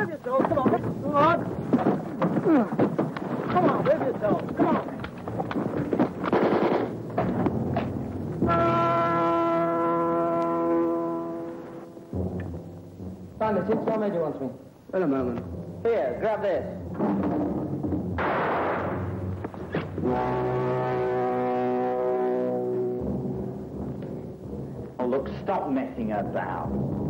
Move yourselves. Come on. Come on. Come on, move yourselves. Come on. The seat, Sergeant Major wants me. Wait a moment. Here, grab this. Oh, look, stop messing about.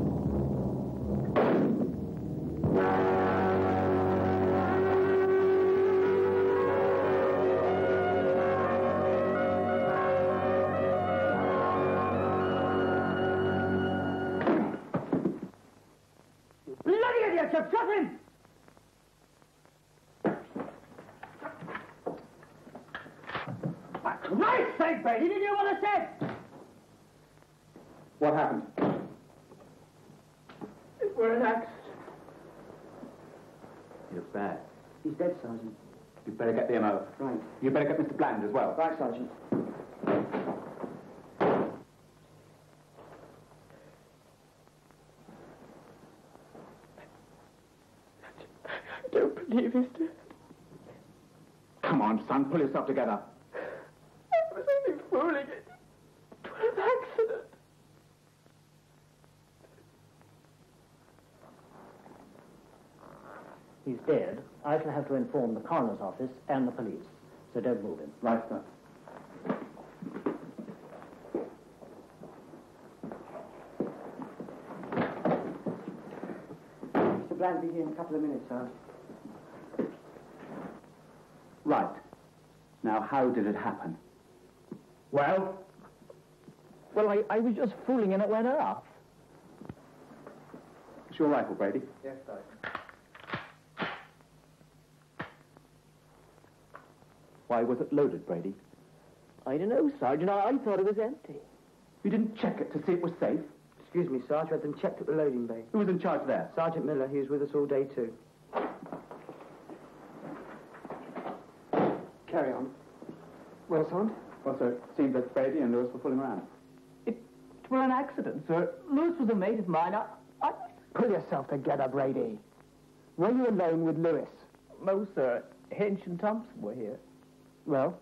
Christ's sake, Brady, did you hear what I said? What happened? It were an accident. You're bad. He's dead, Sergeant. You'd better get the MO. Right. You'd better get Mr. Bland as well. Right, Sergeant. I don't believe he's dead. Come on, son, pull yourself together. I was only fooling it. It was an accident. He's dead. I shall have to inform the coroner's office and the police. So don't move him. Right, sir. Mr. Bland will be here in a couple of minutes, sir. Right. Now, how did it happen? Well? Well, I, I was just fooling and it went off. It's your rifle, Brady. Yes, Sergeant. Why was it loaded, Brady? I don't know, Sergeant. I, I thought it was empty. You didn't check it to see it was safe? Excuse me, Sergeant. I had them checked at the loading bay. Who was in charge there? Sergeant Miller, he was with us all day, too. Carry on. Well, Sergeant? Well, sir, it seems that Brady and Lewis were fooling around. It was an accident, sir. Lewis was a mate of mine. I, I... Pull yourself together, Brady. Were you alone with Lewis? No, sir. Hinch and Thompson were here. Well,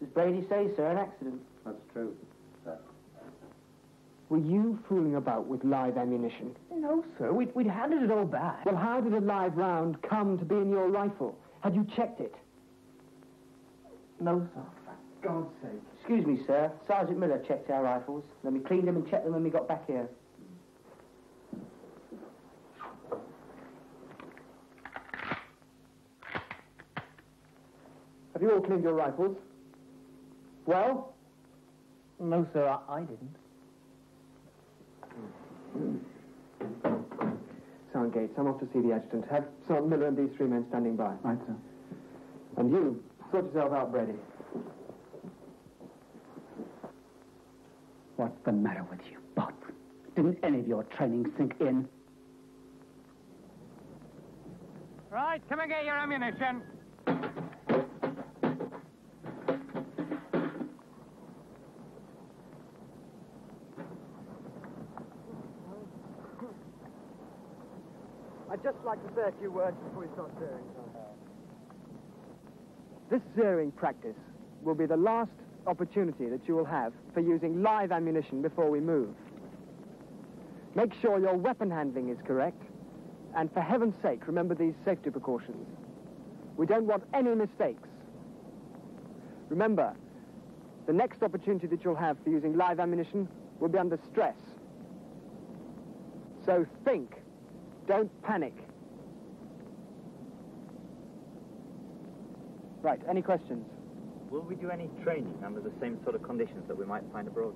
does Brady say, sir, an accident? That's true, sir. Were you fooling about with live ammunition? No, sir. We'd, we'd handed it all back. Well, how did a live round come to be in your rifle? Had you checked it? No, sir. God's sake. Excuse me, sir. Sergeant Miller checked our rifles. Then we cleaned them and checked them when we got back here. Have you all cleaned your rifles? Well? No, sir. I, I didn't. Sergeant Gates, I'm off to see the adjutant. Have Sergeant Miller and these three men standing by. Right, sir. And you, sort yourself out, Brady. What's the matter with you, Bob? Didn't any of your training sink in? Right, come and get your ammunition. Like to say a few words before we start zeroing. This zeroing practice will be the last opportunity that you will have for using live ammunition before we move. Make sure your weapon handling is correct, and for heaven's sake, remember these safety precautions. We don't want any mistakes. Remember, the next opportunity that you'll have for using live ammunition will be under stress. So think. Don't panic. Right, any questions? Will we do any training under the same sort of conditions that we might find abroad?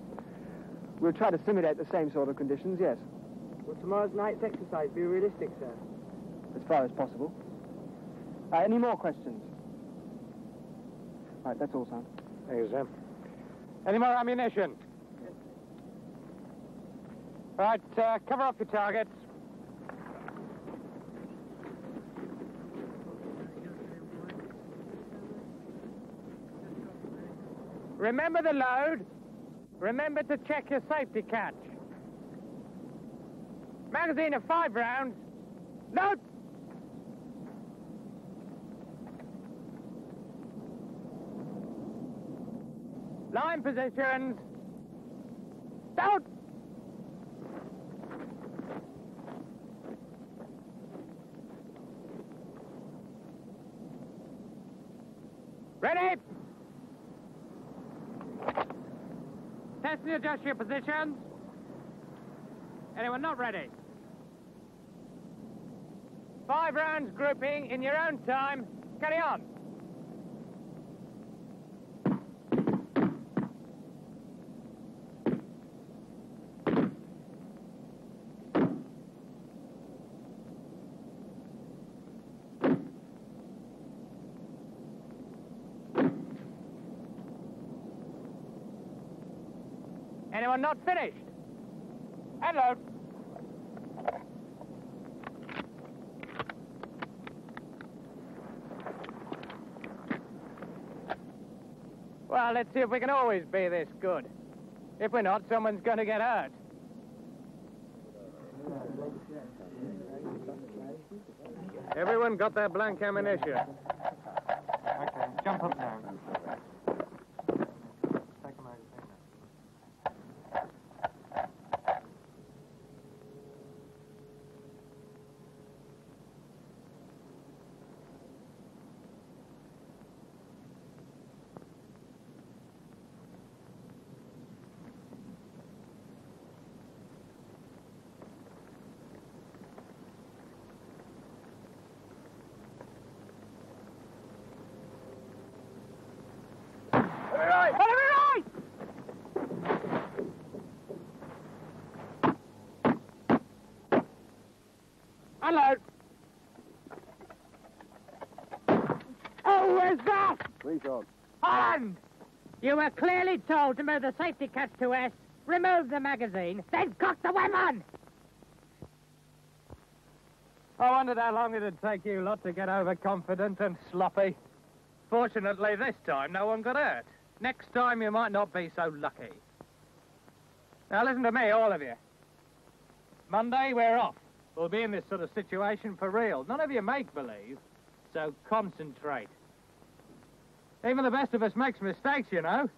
We'll try to simulate the same sort of conditions, yes. Will tomorrow's night's exercise be realistic, sir? As far as possible. Uh, any more questions? Right, that's all, son. Thank you, sir. Any more ammunition? Right, uh, cover up your targets. Remember the load. Remember to check your safety catch. Magazine of five rounds. Load! Line positions. Out! Adjust your positions. Anyone not ready? Five rounds grouping in your own time. Carry on. Anyone not finished? Hello. Well, let's see if we can always be this good. If we're not, someone's going to get hurt. Everyone got their blank ammunition? Okay, jump up now. Hello. Oh, where's that? Three shots. Holland! You were clearly told to move the safety catch to S, remove the magazine, then cock the weapon! I wondered how long it'd take you lot to get overconfident and sloppy. Fortunately, this time no one got hurt. Next time you might not be so lucky. Now listen to me, all of you. Monday, we're off. We'll be in this sort of situation for real. None of you make believe, so concentrate. Even the best of us makes mistakes, you know.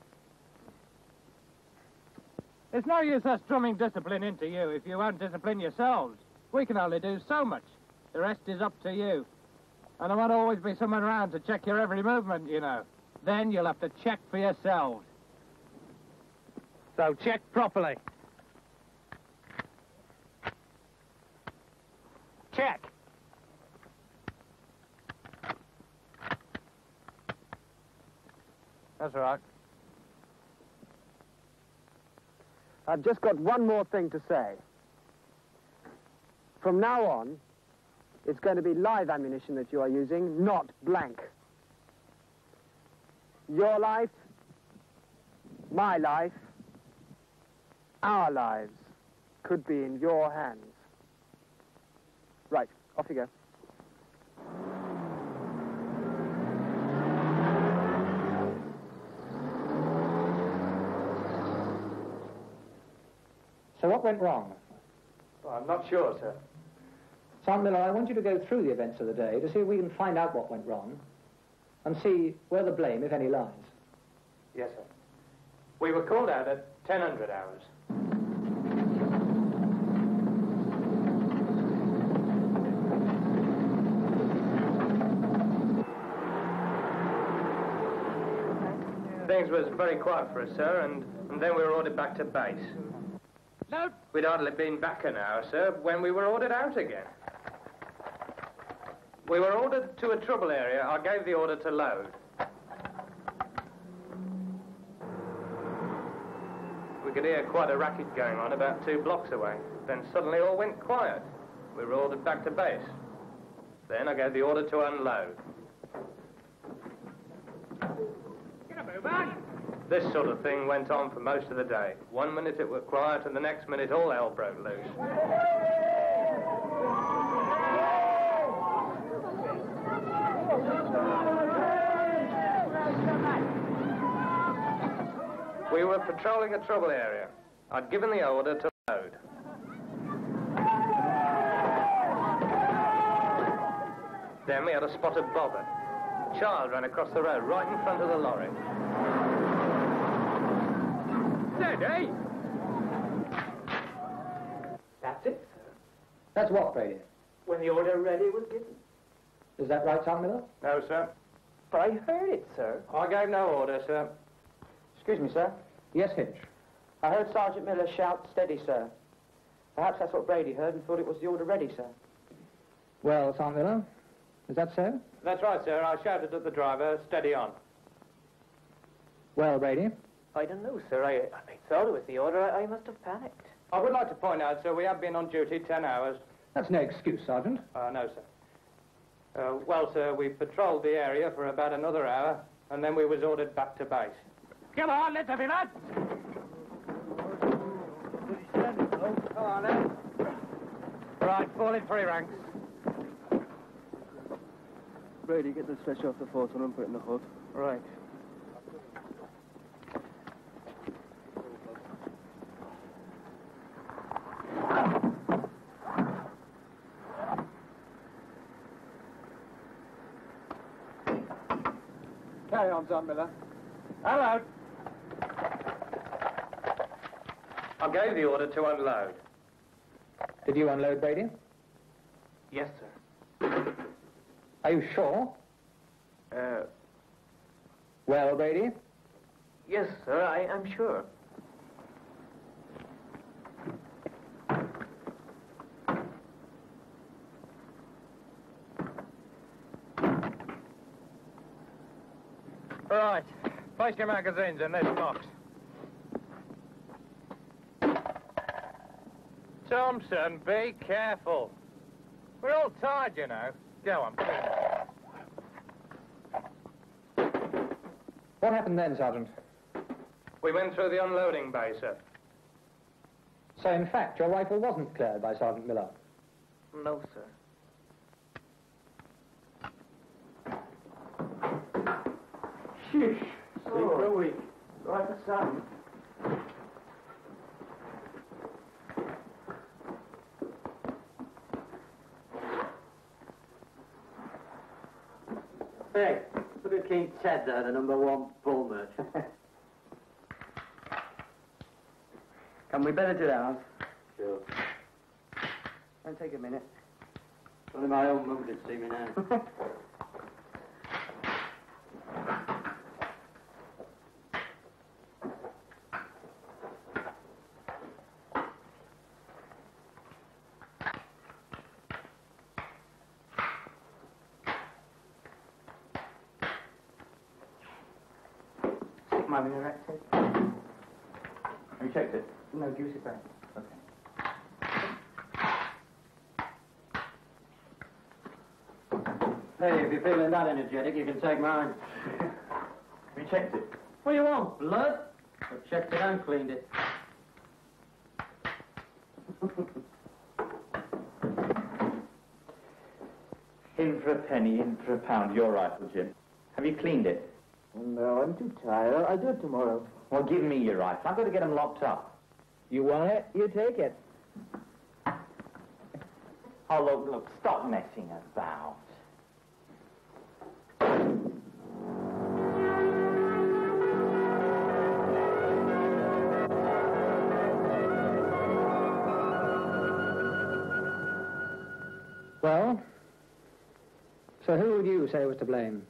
It's no use us drumming discipline into you if you won't discipline yourselves. We can only do so much. The rest is up to you. And there won't always be someone around to check your every movement, you know. Then you'll have to check for yourselves. So check properly. Check. That's all right. I've just got one more thing to say. From now on, it's going to be live ammunition that you are using, not blank. Your life, my life, our lives could be in your hands. Right, off you go. So what went wrong? I'm not sure, sir. Sergeant Miller, I want you to go through the events of the day to see if we can find out what went wrong and see where the blame, if any, lies. Yes, sir. We were called out at 1000 hours. Things was very quiet for us, sir, and, and then we were ordered back to base. No. We'd hardly been back an hour, sir, when we were ordered out again. We were ordered to a trouble area. I gave the order to load. We could hear quite a racket going on about two blocks away. Then suddenly all went quiet. We were ordered back to base. Then I gave the order to unload. Get a move on! This sort of thing went on for most of the day. One minute it was quiet, and the next minute all hell broke loose. We were patrolling a trouble area. I'd given the order to load. Then we had a spot of bother. Child ran across the road right in front of the lorry. Steady! Eh? That's it, sir. That's what, Brady? When the order ready was given. Is that right, Sergeant Miller? No, sir. But I heard it, sir. I gave no order, sir. Excuse me, sir. Yes, Hinch. I heard Sergeant Miller shout, steady, sir. Perhaps that's what Brady heard and thought it was the order ready, sir. Well, Sergeant Miller, is that so? That's right, sir. I shouted at the driver, steady on. Well, Brady? I don't know, sir. I, I thought it was the order. I, I must have panicked. I would like to point out, sir, we have been on duty ten hours. That's no excuse, Sergeant. Uh, no, sir. Uh, well, sir, we patrolled the area for about another hour, and then we was ordered back to base. Come on, let's have it, lads! Come on, then. Right, fall in three ranks. Brady, get the stretcher off the photon and put it in the hood. Right. Carry on, John Miller. Hello. I gave the order to unload. Did you unload, Brady? Yes, sir. Are you sure? Uh, Well, Brady? yes, sir. I am sure. Right. Place your magazines in this box. Thompson, be careful. We're all tired, you know. Go on, please. What happened then, Sergeant? We went through the unloading bay, sir. So, in fact, your rifle wasn't cleared by Sergeant Miller. No, sir. Shush. Sleep for a week. Sun. Hey, look at King Ted there, the number one bull merchant. Can we better do that, Hans? Sure. Don't take a minute. Only my own mum did see me now. Mine in your rack, Ted. You checked it? No, give us it back. hey, if you're feeling that energetic, you can take mine. You checked it? What do you want, blood? I've checked it and cleaned it. In for a penny, in for a pound. Your rifle, Jim. Have you cleaned it? No, I'm too tired. I'll, do it tomorrow. Well, give me your rifle. I've got to get them locked up. You want it? You take it. Oh, look, look, stop messing about. Well? So who would you say was to blame?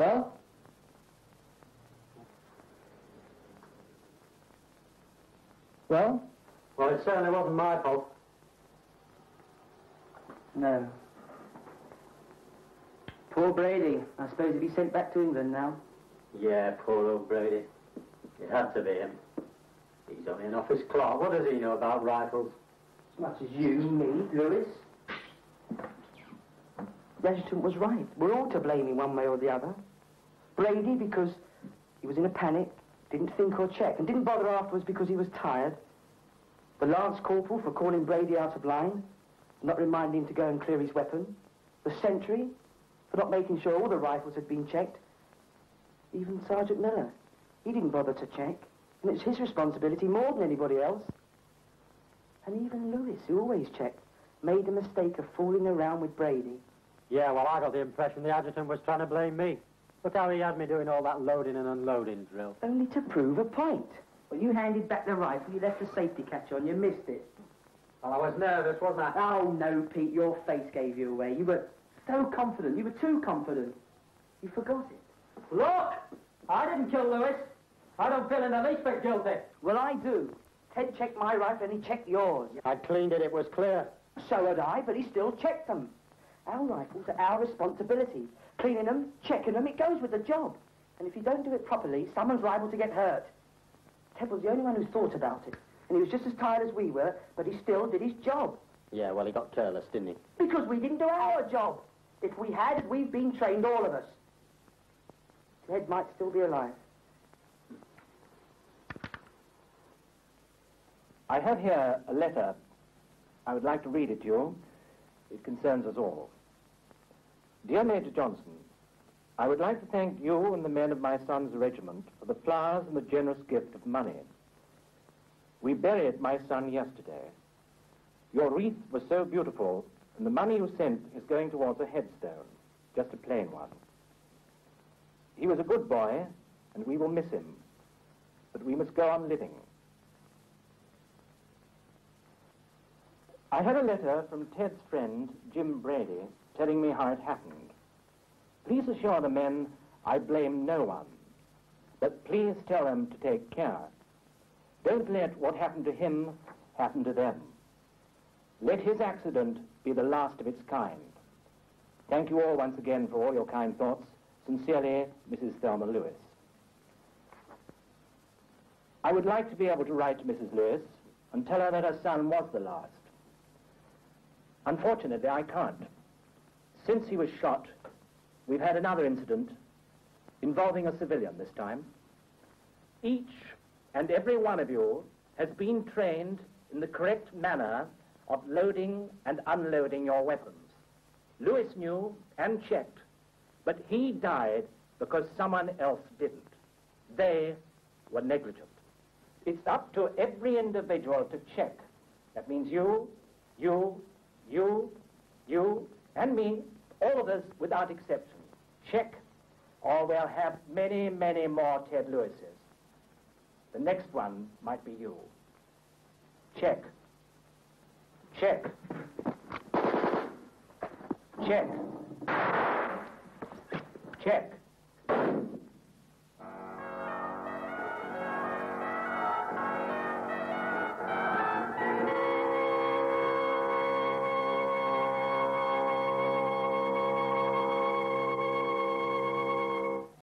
Well? Well? Well, it certainly wasn't my fault. No. Poor Brady. I suppose he'll be sent back to England now. Yeah, poor old Brady. It had to be him. He's only an office clerk. What does he know about rifles? As much as you, me, Lewis. Adjutant was right. We're all to blame in one way or the other. Brady because he was in a panic, didn't think or check, and didn't bother afterwards because he was tired. The lance corporal for calling Brady out of line, not reminding him to go and clear his weapon. The sentry for not making sure all the rifles had been checked. Even Sergeant Miller. He didn't bother to check. And it's his responsibility more than anybody else. And even Lewis, who always checked, made the mistake of fooling around with Brady. Yeah, well, I got the impression the adjutant was trying to blame me. Look how he had me doing all that loading and unloading drill. Only to prove a point. When you handed back the rifle, you left the safety catch on. You missed it. Well, I was nervous, wasn't I? Oh, no, Pete. Your face gave you away. You were so confident. You were too confident. You forgot it. Look! I didn't kill Lewis. I don't feel in the least bit guilty. Well, I do. Ted checked my rifle and he checked yours. I cleaned it. It was clear. So had I, but he still checked them. Our rifles are our responsibility. Cleaning them, checking them, it goes with the job. And if you don't do it properly, someone's liable to get hurt. Ted was the only one who thought about it. And he was just as tired as we were, but he still did his job. Yeah, well, he got careless, didn't he? Because we didn't do our job. If we had, we've been trained, all of us. Ted might still be alive. I have here a letter. I would like to read it to you. It concerns us all. Dear Major Johnson, I would like to thank you and the men of my son's regiment for the flowers and the generous gift of money. We buried my son yesterday. Your wreath was so beautiful, and the money you sent is going towards a headstone, just a plain one. He was a good boy, and we will miss him, but we must go on living. I had a letter from Ted's friend, Jim Brady, telling me how it happened. Please assure the men I blame no one, but please tell them to take care. Don't let what happened to him happen to them. Let his accident be the last of its kind. Thank you all once again for all your kind thoughts. Sincerely, Mrs. Thelma Lewis. I would like to be able to write to Mrs. Lewis and tell her that her son was the last. Unfortunately, I can't. Since he was shot, we've had another incident involving a civilian this time. Each and every one of you has been trained in the correct manner of loading and unloading your weapons. Lewis knew and checked, but he died because someone else didn't. They were negligent. It's up to every individual to check. That means you, you, you, you, and me, all of us without exception. Check, or we'll have many, many more Ted Lewises. The next one might be you. Check. Check. Check. Check.